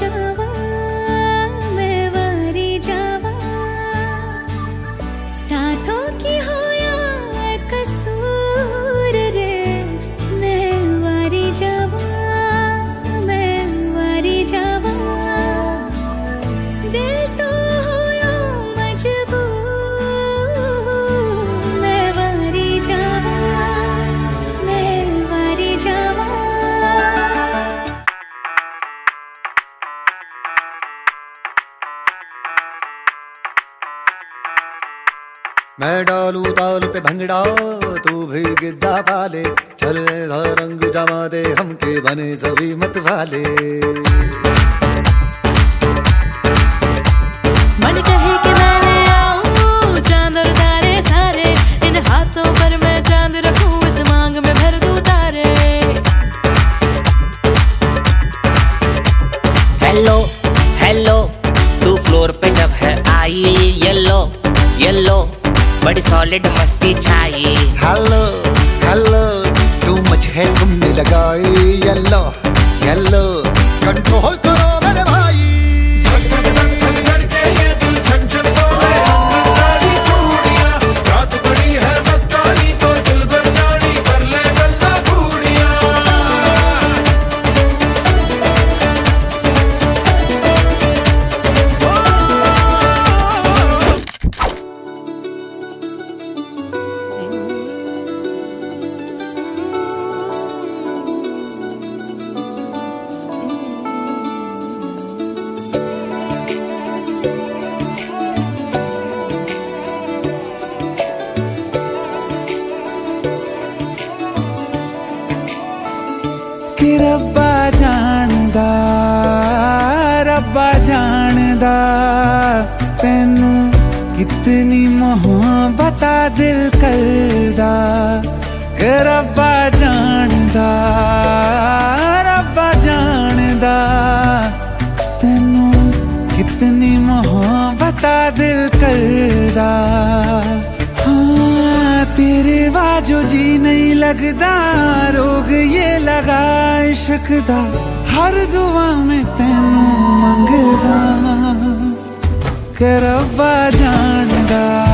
chữ मैं डालू ताल पे भंगड़ा, तू भी गिद्दा पाले। चल रंग जमा दे हम के बने सभी मत वाले बड़ी सॉलिड मस्ती छाई। हेलो कि रब्बा जानदा रब्बा जानदा। तेनू कितनी मोहब्बत दिल करदा, कि रब्बा जानदा रब्बा जानदा। तेनू कितनी मोहब्बत दिल करदा। बाजो जी नहीं लगदा रोग ये लगा इश्क हर दुआ में तेनू मंगदा कर जानदा